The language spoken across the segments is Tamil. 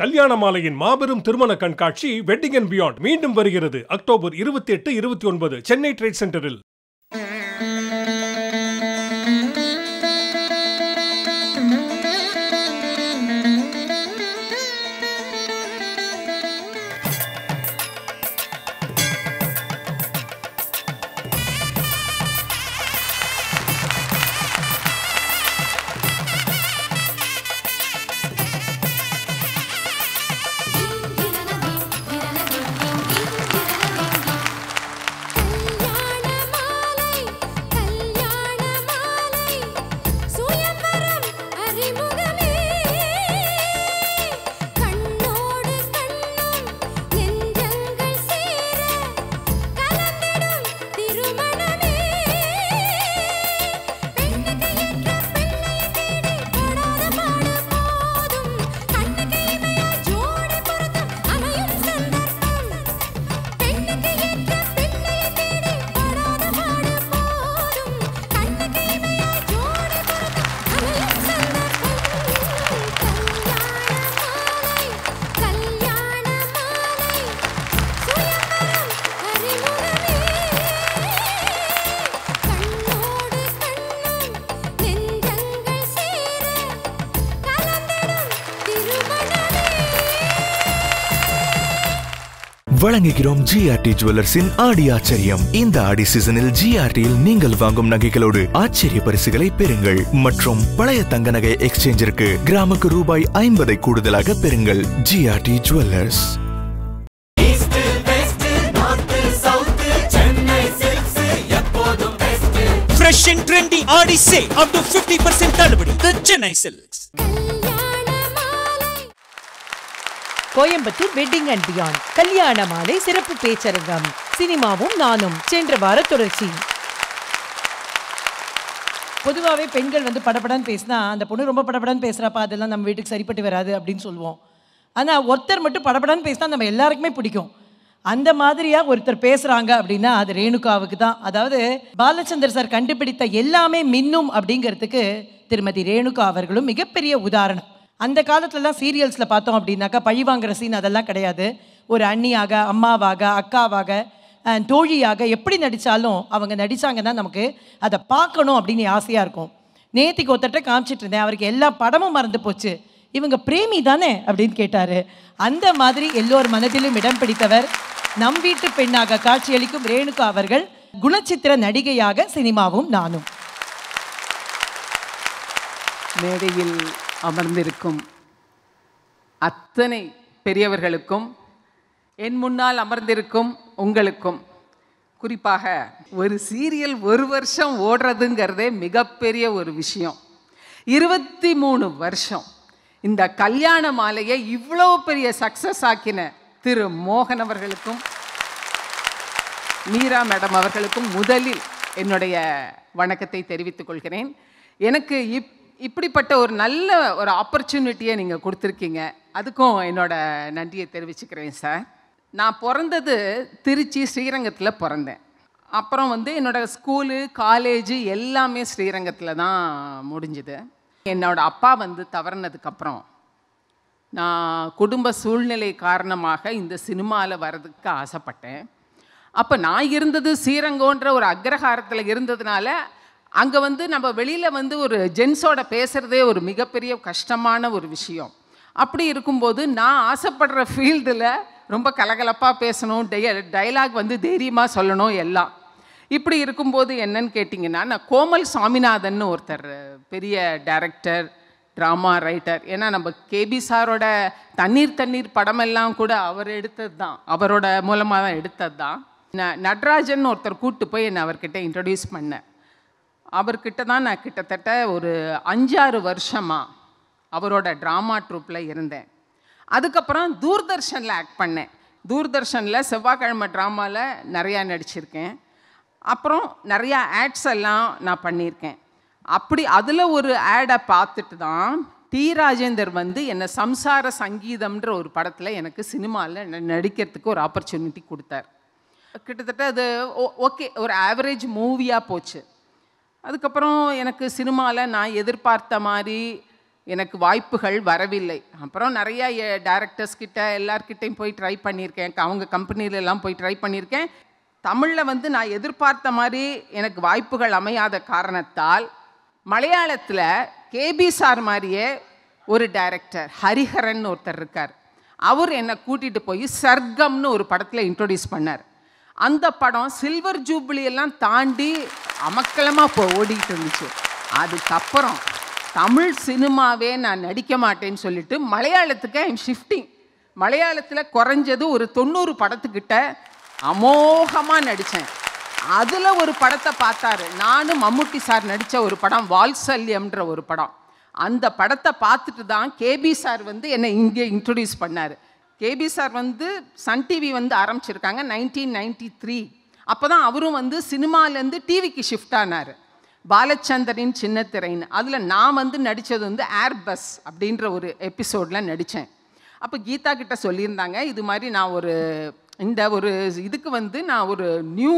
கல்யாண மாலையின் மாபெரும் திருமண கண்காட்சி வெட்டிங் அண்ட் பியாண்ட் மீண்டும் வருகிறது. அக்டோபர் இருபத்தி எட்டு இருபத்தி ஒன்பது சென்னை ட்ரேட் சென்டரில் வழங்குகிறோம் ஜிஆர்டி ஜுவல்லர்ஸின் ஆடி ஆச்சரியம். இந்த ஆடி சீசனில் ஜிஆர்டியில் நீங்கள் வாங்கும் நகைகளோடு ஆச்சரிய பரிசுகளை பெறுங்கள். மற்றும் பழைய தங்க நகை எக்ஸ்சேஞ்சிற்கு கிராமுக்கு ரூபாய் ஐம்பதை கூடுதலாக பெறுங்கள் GRT jewellers Fresh and trendy Aadi sale up to 50% தள்ளுபடி. The Chennai Silks. Coimbatore wedding and beyond Kalyana Malai சிறப்பு பேச்சரங்கம் சினிமாவும் நானும் சென்ற வார தொடர்ச்சி. பொதுவாகவே பெண்கள் வந்து படப்படன்னு பேசினா அந்த பொண்ணு ரொம்ப படப்படன்னு பேசுகிறப்பா அதெல்லாம் நம்ம வீட்டுக்கு சரிப்பட்டு வராது அப்படின்னு சொல்லுவோம். ஆனால் ஒருத்தர் மட்டும் படப்படன்னு பேசினா நம்ம எல்லாருக்குமே பிடிக்கும். அந்த மாதிரியா ஒருத்தர் பேசுகிறாங்க அப்படின்னா அது ரேணுகாவுக்கு தான். அதாவது பாலச்சந்தர் சார் கண்டுபிடித்த எல்லாமே மின்னும் அப்படிங்கிறதுக்கு திருமதி ரேணுகா அவர்களும் மிகப்பெரிய உதாரணம். அந்த காலத்துலலாம் சீரியல்ஸில் பார்த்தோம் அப்படின்னாக்கா பழி வாங்குற சீன் அதெல்லாம் கிடையாது. ஒரு அண்ணியாக அம்மாவாக அக்காவாக தோழியாக எப்படி நடித்தாலும் அவங்க நடித்தாங்கன்னா நமக்கு அதை பார்க்கணும் அப்படின்னு ஆசையாக இருக்கும். நேத்திக்கு ஒருத்தட்ட காமிச்சிட்டு இருந்தேன். அவருக்கு எல்லா படமும் மறந்து போச்சு. இவங்க பிரேமி தானே அப்படின்னு கேட்டார். அந்த மாதிரி எல்லோர் மனதிலும் இடம் பிடித்தவர் நம் வீட்டு பெண்ணாக காட்சியளிக்கும் ரேணுகா அவர்கள் குணச்சித்திர நடிகையாக சினிமாவும் நானும். மேடையில் அமர்ந்திருக்கும். அத்தனை பெரியவர்களுக்கும் என் முன்னால் அமர்ந்திருக்கும் உங்களுக்கும் குறிப்பாக ஒரு சீரியல் ஒரு வருஷம் ஓடுறதுங்கிறதே மிகப்பெரிய ஒரு விஷயம். இருபத்தி மூணு வருஷம் இந்த கல்யாண மாலையை இவ்வளோ பெரிய சக்ஸஸ் ஆக்கின திரு மோகன் அவர்களுக்கும் மீரா மேடம் அவர்களுக்கும் முதலில் என்னுடைய வணக்கத்தை தெரிவித்துக் கொள்கிறேன். எனக்கு இப் இப்படிப்பட்ட ஒரு நல்ல ஒரு ஆப்பர்ச்சுனிட்டியை நீங்கள் கொடுத்துருக்கீங்க. அதுக்கும் என்னோட நன்றியை தெரிவிச்சுக்கிறேன் சார் நான் பிறந்தது திருச்சி ஸ்ரீரங்கத்தில் பிறந்தேன். அப்புறம் வந்து என்னோட ஸ்கூலு காலேஜு எல்லாமே ஸ்ரீரங்கத்தில் தான் முடிஞ்சுது. என்னோட அப்பா வந்து தவறினதுக்கப்புறம் நான் குடும்ப சூழ்நிலை காரணமாக இந்த சினிமாவில் வர்றதுக்கு ஆசைப்பட்டேன். அப்போ நான் இருந்தது ஸ்ரீரங்கன்ற ஒரு அக்ரஹாரத்தில் இருந்ததுனால அங்கே வந்து நம்ம வெளியில் வந்து ஒரு ஜென்ஸோட பேசுகிறதே ஒரு மிகப்பெரிய கஷ்டமான ஒரு விஷயம். அப்படி இருக்கும்போது நான் ஆசைப்படுற ஃபீல்டில் ரொம்ப கலகலப்பாக பேசணும் டெய டைலாக் வந்து தைரியமாக சொல்லணும் எல்லாம். இப்படி இருக்கும்போது என்னன்னு கேட்டிங்கன்னா நான் கோமல் சாமிநாதன் ஒருத்தர் பெரிய டைரக்டர் ட்ராமா ரைட்டர். ஏன்னா நம்ம கேபி சாரோட தண்ணீர் தண்ணீர் படமெல்லாம் கூட அவர் எடுத்தது தான் அவரோட மூலமாக தான் எடுத்தது தான் ந- நடராஜன் ஒருத்தர் கூப்பிட்டு போய் என்னை அவர்கிட்ட இன்ட்ரடியூஸ் பண்ணேன் அவர்கிட்ட தான் நான் கிட்டத்தட்ட ஒரு அஞ்சாறு வருஷமாக அவரோட ட்ராமா ட்ரூப்பில் இருந்தேன். அதுக்கப்புறம் தூர்தர்ஷனில் ஆக்ட் பண்ணேன். தூர்தர்ஷனில் செவ்வாய்க்கிழமை ட்ராமாவில் நிறையா நடிச்சிருக்கேன். அப்புறம் நிறையா ஆட்ஸ் எல்லாம் நான் பண்ணியிருக்கேன். அப்படி அதில் ஒரு ஆடை பார்த்துட்டு தான் டி ராஜேந்தர் வந்து என்னை சம்சார சங்கீதம்ன்ற ஒரு படத்தில் எனக்கு சினிமாவில் நடிக்கிறதுக்கு ஒரு ஆப்பர்ச்சுனிட்டி கொடுத்தார். கிட்டத்தட்ட அது ஓகே ஒரு ஆவரேஜ் மூவியாக போச்சு. அதுக்கப்புறம் எனக்கு சினிமாவில் நான் எதிர்பார்த்த மாதிரி எனக்கு வாய்ப்புகள் வரவில்லை. அப்புறம் நிறைய டேரக்டர்ஸ் கிட்ட எல்லார்கிட்டையும் போய் ட்ரை பண்ணியிருக்கேன். அவங்க கம்பெனிலெல்லாம் போய் ட்ரை பண்ணியிருக்கேன். தமிழில் வந்து நான் எதிர்பார்த்த மாதிரி எனக்கு வாய்ப்புகள் அமையாத காரணத்தால் மலையாளத்தில் கேபி சார் மாதிரியே ஒரு டைரக்டர் ஹரிஹரன் ஒருத்தர் இருக்கார். அவர் என்னை கூட்டிகிட்டு போய் சர்க்கம்னு ஒரு படத்தில் இன்ட்ரொடியூஸ் பண்ணார். அந்த படம் சில்வர் ஜூப்ளியெல்லாம் தாண்டி அமக்கலமாக இப்போ ஓடிக்கிட்டு இருந்துச்சு. அதுக்கப்புறம் தமிழ் சினிமாவே நான் நடிக்க மாட்டேன்னு சொல்லிட்டு மலையாளத்துக்கு ஐம் ஷிஃப்டிங் மலையாளத்தில் குறைஞ்சது ஒரு தொண்ணூறு படத்துக்கிட்ட அமோகமாக நடித்தேன் அதில் ஒரு படத்தை பார்த்தாரு. நானும் மம்முட்டி சார் நடித்த ஒரு படம் வால்சல்யம்ன்ற ஒரு படம். அந்த படத்தை பார்த்துட்டு தான் கேபி சார் வந்து என்னை இங்கே இன்ட்ரடியூஸ் பண்ணார். கேபி சார் வந்து சன் டிவி வந்து ஆரம்பிச்சிருக்காங்க நைன்டீன் நைன்டி த்ரீ அப்போ தான் அவரும் வந்து சினிமாலேருந்து டிவிக்கு ஷிஃப்ட் ஆனார். பாலச்சந்தரின் சின்ன திரைன்னு அதில் நான் வந்து நடித்தது வந்து ஏர் பஸ் அப்படின்ற ஒரு எபிசோடில் நடித்தேன் அப்போ கீதா கிட்ட சொல்லியிருந்தாங்க இது மாதிரி நான் ஒரு இந்த ஒரு இதுக்கு வந்து நான் ஒரு நியூ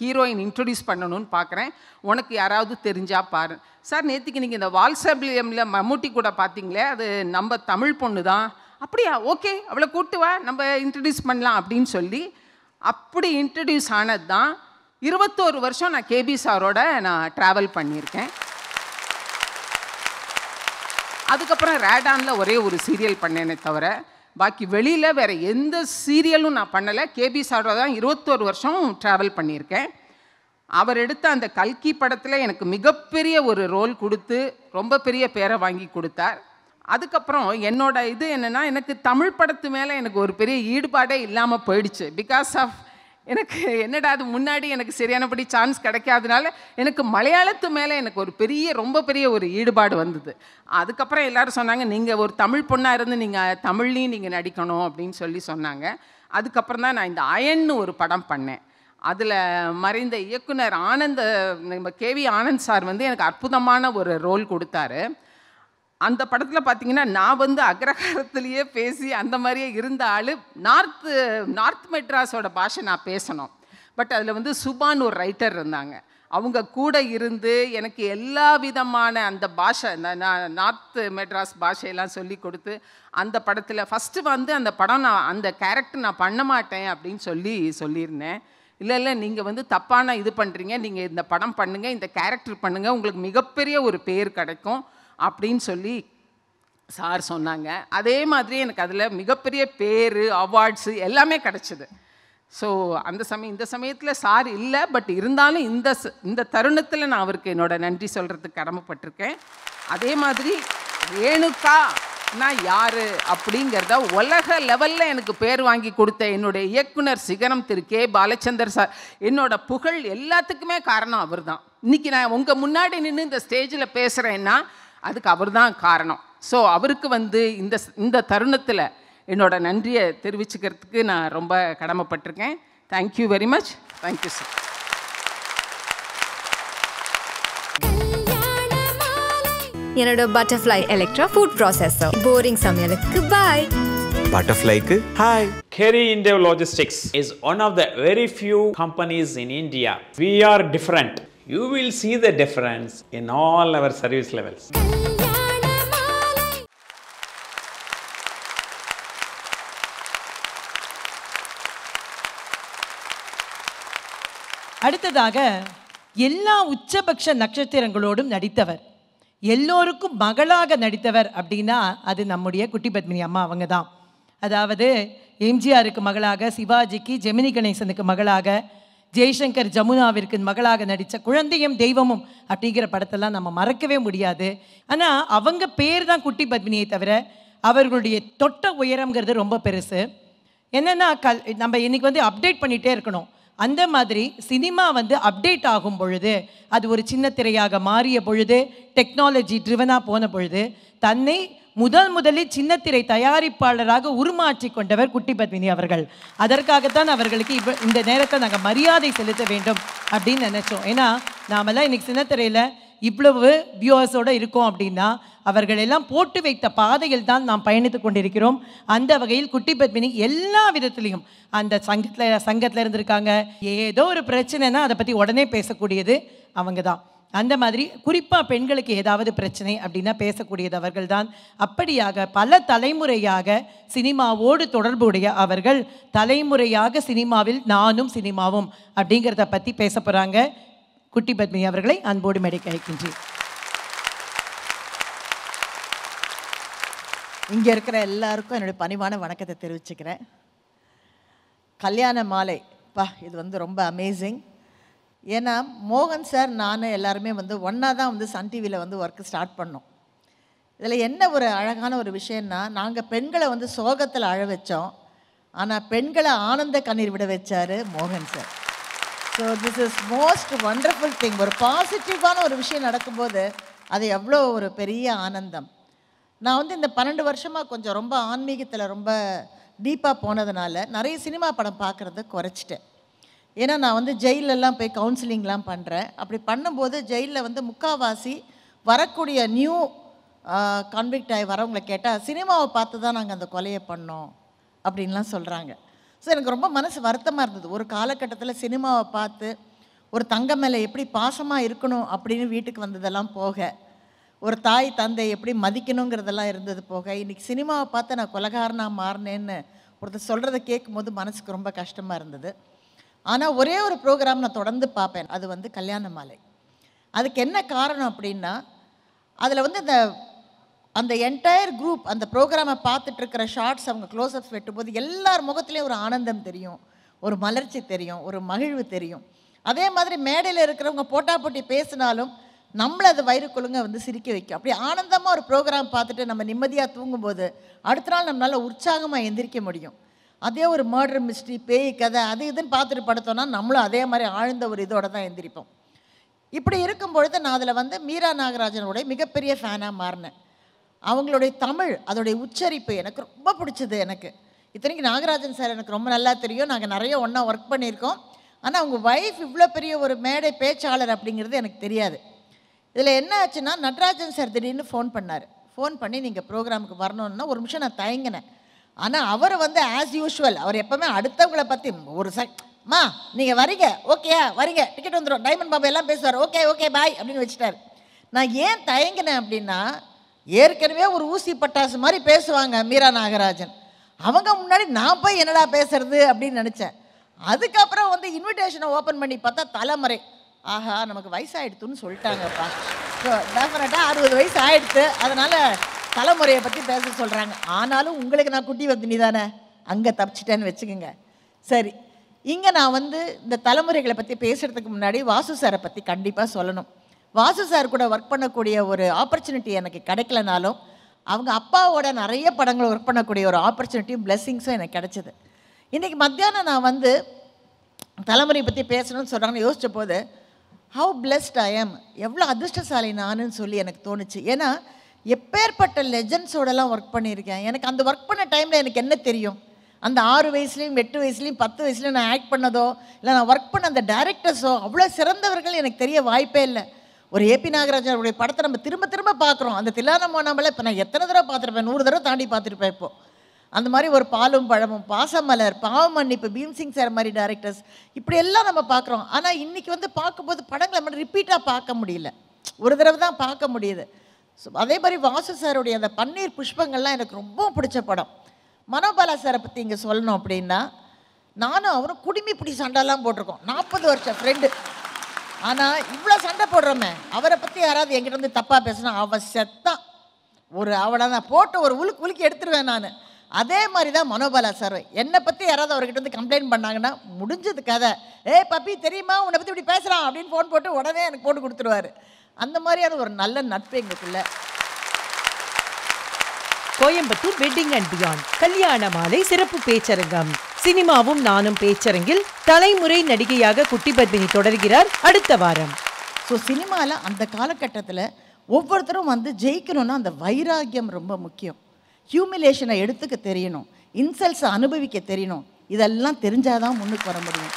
ஹீரோயின் இன்ட்ரடியூஸ் பண்ணணும்னு பார்க்குறேன் உனக்கு யாராவது தெரிஞ்சால் பாரு. சார் நேற்றுக்கு நீங்கள் இந்த வால்சபிளியமில் மம்முட்டி கூட பார்த்தீங்களே அது நம்ம தமிழ் பொண்ணு தான் அப்படியா? ஓகே அவளை கூட்டு வா நம்ம இன்ட்ரடியூஸ் பண்ணலாம் அப்படின்னு சொல்லி அப்படி இன்ட்ரடியூஸ் ஆனது தான் இருபத்தோரு வருஷம் நான் கேபி சாரோட நான் ட்ராவல் பண்ணியிருக்கேன். அதுக்கப்புறம் ரேடானில் ஒரே ஒரு சீரியல் பண்ணேனே தவிர பாக்கி வெளியில் வேறு எந்த சீரியலும் நான் பண்ணலை. கேபி சாரோட தான் இருபத்தோரு வருஷம் ட்ராவல் பண்ணியிருக்கேன். அவர் எடுத்த அந்த கல்கி படத்தில் எனக்கு மிகப்பெரிய ஒரு ரோல் கொடுத்து ரொம்ப பெரிய பேரை வாங்கி கொடுத்தார். அதுக்கப்புறம் என்னோட இது என்னென்னா எனக்கு தமிழ் படத்து மேலே எனக்கு ஒரு பெரிய ஈடுபாடே இல்லாமல் போயிடுச்சு. பிகாஸ் ஆஃப் எனக்கு என்னடா அது முன்னாடி எனக்கு சரியானபடி சான்ஸ் கிடைக்காதனால எனக்கு மலையாளத்து மேலே எனக்கு ஒரு பெரிய ரொம்ப பெரிய ஒரு ஈடுபாடு வந்தது. அதுக்கப்புறம் எல்லோரும் சொன்னாங்க நீங்கள் ஒரு தமிழ் பொண்ணாக இருந்து நீங்கள் தமிழ்லையும் நீங்கள் நடிக்கணும் அப்படின்னு சொல்லி சொன்னாங்க. அதுக்கப்புறம் தான் நான் இந்த அயன்னு ஒரு படம் பண்ணேன். அதில் மறைந்த இயக்குனர் ஆனந்த நம்ம கேவி ஆனந்த் சார் வந்து எனக்கு அற்புதமான ஒரு ரோல் கொடுத்தாரு. அந்த படத்தில் பார்த்தீங்கன்னா நான் வந்து அக்ரகாரத்திலேயே பேசி அந்த மாதிரியே இருந்த ஆள் நார்த்து நார்த் மெட்ராஸோட பாஷை நான் பேசணும். பட் அதில் வந்து சுபான் ஒரு ரைட்டர் இருந்தாங்க. அவங்க கூட இருந்து எனக்கு எல்லா விதமான அந்த பாஷை நான் நார்த்து மெட்ராஸ் பாஷையெல்லாம் சொல்லி கொடுத்து அந்த படத்தில் ஃபஸ்ட்டு வந்து அந்த படம் நான் அந்த கேரக்டர் நான் பண்ண மாட்டேன் அப்படின்னு சொல்லி சொல்லியிருந்தேன். இல்லை இல்லை நீங்கள் வந்து தப்பான இது பண்ணுறீங்க நீங்கள் இந்த படம் பண்ணுங்கள் இந்த கேரக்டர் பண்ணுங்கள் உங்களுக்கு மிகப்பெரிய ஒரு பேர் கிடைக்கும். அப்படின்னு சொல்லி சார் சொன்னாங்க. அதே மாதிரி எனக்கு அதில் மிகப்பெரிய பேர் அவார்ட்ஸு எல்லாமே கிடச்சிது. ஸோ அந்த சமயம் இந்த சமயத்தில் சார் இல்லை பட் இருந்தாலும் இந்த இந்த தருணத்தில் நான் அவருக்கு என்னோட நன்றி சொல்கிறதுக்கு கடமைப்பட்டிருக்கேன். அதே மாதிரி ரேணுகா நான் யார் அப்படிங்கிறத உலக லெவலில் எனக்கு பேர் வாங்கி கொடுத்த என்னுடைய இயக்குனர் சிகரம் திரு கே. பாலச்சந்தர் சார் என்னோட புகழ் எல்லாத்துக்குமே காரணம் அவர் தான் இன்றைக்கி நான் உங்கள் முன்னாடி நின்று இந்த ஸ்டேஜில் பேசுகிறேன்னா அதுக்கு அவர் தான் காரணம். ஸோ அவருக்கு வந்து இந்த இந்த தருணத்தில் என்னோட நன்றியை தெரிவிச்சுக்கிறதுக்கு நான் ரொம்ப கடமைப்பட்டிருக்கேன். Thank you very much thank you sir என்னோட Butterfly Electra food processor boring சமையலுக்கு bye பட்டர்ஃப்ளைக்கு hi Kerry India Logistics is one of the very few companies in India. We are different. You will see the difference in all our service levels அடுத்ததாக எல்லா உச்சபட்ச நட்சத்திரங்களோடும் நடித்தவர். எல்லோருக்கும் மகளாக நடித்தவர் அப்படின்னா அது நம்முடைய குட்டி பத்மினி அம்மா அவங்க தான் அதாவது எம்ஜிஆருக்கு மகளாக சிவாஜிக்கு ஜெமினி கணேசனுக்கு மகளாக ஜெய்சங்கர் ஜமுனாவிற்கு மகளாக நடித்த குழந்தையும் தெய்வமும் அப்படிங்கிற படத்தெல்லாம் நம்ம மறக்கவே முடியாது. ஆனால் அவங்க பேர் தான் குட்டி பத்மினியை தவிர அவர்களுடைய தொட்ட உயரம்ங்கிறது ரொம்ப பெருசு. என்னென்னா கல் நம்ம இன்றைக்கி வந்து அப்டேட் பண்ணிகிட்டே இருக்கணும். அந்த மாதிரி சினிமா வந்து அப்டேட் ஆகும் பொழுது அது ஒரு சின்ன திரையாக மாறிய பொழுது டெக்னாலஜி ட்ரிவனாக போன பொழுது தன்னை முதல் முதலில் சின்னத்திரை தயாரிப்பாளராக உருமாற்றி கொண்டவர் குட்டி பத்மினி அவர்கள். அதற்காகத்தான் அவர்களுக்கு இவ இந்த நேரத்தை நாங்கள் மரியாதை செலுத்த வேண்டும் அப்படின்னு நினைச்சோம். ஏன்னா நாமெல்லாம் இன்னைக்கு சின்னத்திரையில் இவ்வளவு வியூவர்ஸோடு இருக்கோம் அப்படின்னா அவர்கள் எல்லாம் போட்டு வைத்த பாதையில் தான் நாம் பயணித்து கொண்டிருக்கிறோம். அந்த வகையில் குட்டி பத்மினி எல்லா விதத்திலையும் அந்த சங்கத்தில் சங்கத்தில் இருந்திருக்காங்க. ஏதோ ஒரு பிரச்சனைனா அதை பற்றி உடனே பேசக்கூடியது அவங்க தான் அந்த மாதிரி குறிப்பாக பெண்களுக்கு ஏதாவது பிரச்சனை அப்படின்னா பேசக்கூடியது அவர்கள்தான். அப்படியாக பல தலைமுறையாக சினிமாவோடு தொடர்புடைய அவர்கள் தலைமுறையாக சினிமாவில் நானும் சினிமாவும் அப்படிங்கிறத பற்றி பேச போகிறாங்க குட்டி பத்மினி அவர்களை அன்போடு மேடை கழிக்கின்றேன் இங்கே இருக்கிற எல்லாருக்கும் என்னுடைய பணிவான வணக்கத்தை தெரிவிச்சுக்கிறேன். கல்யாண மாலை. பா இது வந்து ரொம்ப அமேசிங் ஏன்னா மோகன் சார் நான் எல்லாருமே வந்து ஒன்றா தான் வந்து சன் டிவியில் வந்து ஒர்க்கு ஸ்டார்ட் பண்ணோம். இதில் என்ன ஒரு அழகான ஒரு விஷயம்னா நாங்கள் பெண்களை வந்து சோகத்தில் அழ வச்சோம். ஆனால் பெண்களை ஆனந்த கண்ணீர் விட வச்சார் மோகன் sir. So this is most wonderful thing ஒரு பாசிட்டிவான ஒரு விஷயம் நடக்கும்போது அது எவ்வளோ ஒரு பெரிய ஆனந்தம். நான் வந்து இந்த பன்னெண்டு வருஷமாக கொஞ்சம் ரொம்ப ஆன்மீகத்தில் ரொம்ப டீப்பாக போனதுனால நிறைய சினிமா படம் பார்க்குறத குறைச்சிட்டேன். ஏன்னா நான் வந்து ஜெயிலெல்லாம் போய் கவுன்சிலிங்லாம் பண்ணுறேன் அப்படி பண்ணும்போது ஜெயிலில் வந்து முக்காவாசி வரக்கூடிய நியூ கான்விக்ட் ஆகி வரவங்களை கேட்டால் சினிமாவை பார்த்து தான் நாங்கள் அந்த கொலையை பண்ணோம். அப்படின்லாம் சொல்கிறாங்க ஸோ எனக்கு ரொம்ப மனசு வருத்தமாக இருந்தது. ஒரு காலகட்டத்தில் சினிமாவை பார்த்து ஒரு தங்க மேலே எப்படி பாசமாக இருக்கணும் அப்படின்னு வீட்டுக்கு வந்ததெல்லாம் போக ஒரு தாய் தந்தை எப்படி மதிக்கணுங்கிறதெல்லாம் இருந்தது போக இன்றைக்கி சினிமாவை பார்த்து நான் கொலகாரனாக மாறினேன்னு ஒருத்தர் சொல்கிறத கேட்கும்போது மனசுக்கு ரொம்ப கஷ்டமாக இருந்தது. ஆனால் ஒரே ஒரு ப்ரோக்ராம் நான் தொடர்ந்து பார்ப்பேன். அது வந்து கல்யாண மாலை. அதுக்கு என்ன காரணம் அப்படின்னா அதில் வந்து அந்த அந்த என்டையர் குரூப் அந்த ப்ரோக்ராமை பார்த்துட்டு இருக்கிற ஷார்ட்ஸ் அவங்க க்ளோஸ்அப்ஸ் வெட்டும்போது எல்லார் முகத்துலேயும் ஒரு ஆனந்தம் தெரியும். ஒரு மலர்ச்சி தெரியும். ஒரு மகிழ்வு தெரியும். அதே மாதிரி மேடையில் இருக்கிறவங்க போட்டா போட்டி பேசினாலும் நம்மளை அது வயிறுக்குள்ளுங்க வந்து சிரிக்க வைக்கும். அப்படி ஆனந்தமாக ஒரு ப்ரோக்ராம் பார்த்துட்டு நம்ம நிம்மதியாக தூங்கும்போது அடுத்த நாள் நம்மளால் உற்சாகமாக எந்திரிக்க முடியும். அதே ஒரு மர்டர் மிஸ்ட்ரி பேய் கதை அது இதுன்னு பார்த்துட்டு படுத்தோன்னா நம்மளும் அதே மாதிரி ஆழ்ந்த ஒரு இதோடு தான் எந்திரிப்போம். இப்படி இருக்கும் பொழுது நான் அதில் வந்து மீரா நாகராஜனுடைய மிகப்பெரிய ஃபேனாக மாறினேன். அவங்களுடைய தமிழ் அதோடைய உச்சரிப்பு எனக்கு ரொம்ப பிடிச்சது எனக்கு. இத்தனைக்கு நாகராஜன் சார் எனக்கு ரொம்ப நல்லா தெரியும். நாங்கள் நிறைய ஒன்றா ஒர்க் பண்ணியிருக்கோம். ஆனால் அவங்க ஒய்ஃப் இவ்வளோ பெரிய ஒரு மேடை பேச்சாளர் அப்படிங்கிறது எனக்கு தெரியாது. இதில் என்ன ஆச்சுன்னா நடராஜன் சார் திடீர்னு ஃபோன் பண்ணார். ஃபோன் பண்ணி நீங்கள் ப்ரோக்ராமுக்கு வரணுன்னா ஒரு நிமிஷம் நான் தயங்கினேன். ஆனால் அவர் வந்து ஆஸ் யூஷுவல் அவர் எப்போவுமே அடுத்தவங்களை பற்றி ஒரு செக் மா நீங்கள் வரீங்க. ஓகேயா வரீங்க. டிக்கெட் வந்துடும் டைமண்ட் பாபா எல்லாம் பேசுவார். ஓகே ஓகே பாய் அப்படின்னு வச்சுட்டார். நான் ஏன் தயங்கினேன் அப்படின்னா ஏற்கனவே ஒரு ஊசி பட்டாசு மாதிரி பேசுவாங்க மீரா நாகராஜன். அவங்க முன்னாடி நான் போய் என்னடா பேசுறது அப்படின்னு நினச்சேன். அதுக்கப்புறம் வந்து இன்விடேஷனை ஓப்பன் பண்ணி பார்த்தா தலைமுறை. ஆஹா நமக்கு வயசாயிடுத்துன்னு சொல்லிட்டாங்கப்பா. ஸோ டெஃபினட்டாக அறுபது வயசு ஆயிடுத்து. அதனால் தலைமுறையை பற்றி பேச சொல்கிறாங்க ஆனாலும் உங்களுக்கு நான் குட்டி வந்தினி தானே? அங்கே தப்பிச்சிட்டேன்னு வச்சுக்கோங்க. சரி இங்கே நான் வந்து இந்த தலைமுறைகளை பற்றி பேசுகிறதுக்கு முன்னாடி வாசு சாரை பற்றி கண்டிப்பாக சொல்லணும். வாசு சார் கூட ஒர்க் பண்ணக்கூடிய ஒரு ஆப்பர்ச்சுனிட்டி எனக்கு கிடைக்கலனாலும் அவங்க அப்பாவோட நிறைய படங்களை ஒர்க் பண்ணக்கூடிய ஒரு ஆப்பர்ச்சுனிட்டியும் பிளெஸ்ஸிங்ஸும் எனக்கு கிடைச்சிது. இன்றைக்கி மத்தியானம் நான் வந்து தலைமுறை பற்றி பேசணும்னு சொல்கிறாங்கன்னு யோசித்த போது ஹவு பிளெஸ்ட் ஐ எம் எவ்வளோ அதிர்ஷ்டசாலி நானுன்னு சொல்லி எனக்கு தோணுச்சு. ஏன்னா எப்பேற்பட்ட லெஜண்ட்ஸோடலாம் ஒர்க் பண்ணியிருக்கேன். எனக்கு அந்த ஒர்க் பண்ண டைமில் எனக்கு என்ன தெரியும்? அந்த ஆறு வயசுலேயும் எட்டு வயசுலேயும் பத்து வயசுலேயும் நான் ஆக்ட் பண்ணதோ இல்லை நான் ஒர்க் பண்ண அந்த டேரக்டர்ஸோ அவ்வளோ சிறந்தவர்கள் எனக்கு தெரிய வாய்ப்பே இல்லை. ஒரு ஏபி நாகராஜனுடைய படத்தை நம்ம திரும்ப திரும்ப பார்க்குறோம். அந்த தில்லான மோனாமலை இப்போ நான் எத்தனை தடவை பார்த்துருப்பேன்? நூறு தடவை தாண்டி பார்த்துருப்பேன் இப்போது அந்த மாதிரி ஒரு பாலும் பழமும் பாசமலர் பாவ மன்னிப்பு பீம்சிங் சார் மாதிரி டேரக்டர்ஸ் இப்படி எல்லாம் நம்ம பார்க்குறோம். ஆனால் இன்றைக்கி வந்து பார்க்கும்போது படங்களை மட்டும் ரிப்பீட்டாக பார்க்க முடியல. ஒரு தடவை தான் பார்க்க முடியுது. ஸோ அதே மாதிரி வாசு சாருடைய அந்த பன்னீர் புஷ்பங்கள்லாம் எனக்கு ரொம்ப பிடிச்ச படம். மனோபாலா சாரை பற்றி இங்கே சொல்லணும் அப்படின்னா நானும் அவரும் குடிமி பிடி சண்டைலாம் போட்டிருக்கோம். நாற்பது வருஷம் ஃப்ரெண்டு ஆனால் இவ்வளோ சண்டை போடுறோமே அவரை பற்றி யாராவது என்கிட்ட வந்து தப்பாக பேசினா அவள் செத்தான் ஒரு அவளை நான் போட்டு ஒரு உலுக்கு உலுக்கி எடுத்துருவேன் நான். அதே மாதிரி தான் மனோபாலா சார். என்னை பற்றி யாராவது அவர்கிட்ட வந்து கம்ப்ளைண்ட் பண்ணாங்கன்னா முடிஞ்சது கதை. ஏ பப்பி தெரியுமா? உன்னை பற்றி இப்படி பேசுகிறான் அப்படின்னு ஃபோன் போட்டு உடனே எனக்கு போட்டு கொடுத்துருவாரு. அந்த மாதிரியான ஒரு நல்ல நட்பு எங்களுக்குள்ள. Coimbatore wedding and beyond. Kalyana Malai சிறப்பு பேச்சரங்கம். சினிமாவும் நானும் பேச்சரங்கில் தலைமுறை நடிகையாக குட்டி பத்மினி தொடர்கிறார் அடுத்த வாரம். ஸோ சினிமாவில் அந்த காலகட்டத்தில் ஒவ்வொருத்தரும் வந்து ஜெயிக்கணும்னா அந்த வைராக்கியம் ரொம்ப முக்கியம். ஹியூமிலேஷனை எடுத்துக்க தெரியணும். இன்சல்ட்ஸை அனுபவிக்க தெரியணும். இதெல்லாம் தெரிஞ்சாதான் முன்னுக்கு வர முடியும்.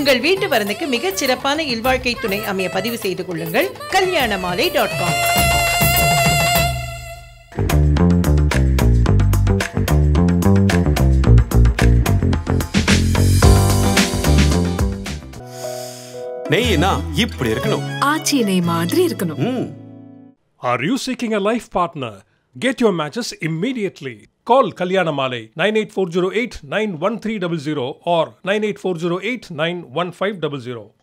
உங்கள் வீட்டு வரனுக்கு மிகச் சிறப்பான இல்வாழ்க்கை துணை அமைய பதிவு செய்து கொள்ளுங்கள். கல்யாண மாலை டாட் காம் நெய்னா இப்படி இருக்கணும். ஆச்சி நெய் மாதிரி இருக்கணும். ம். Are you seeking a life partner? Get your matches immediately. Call Kalyana Malay 98408 91300 or 98408 91500.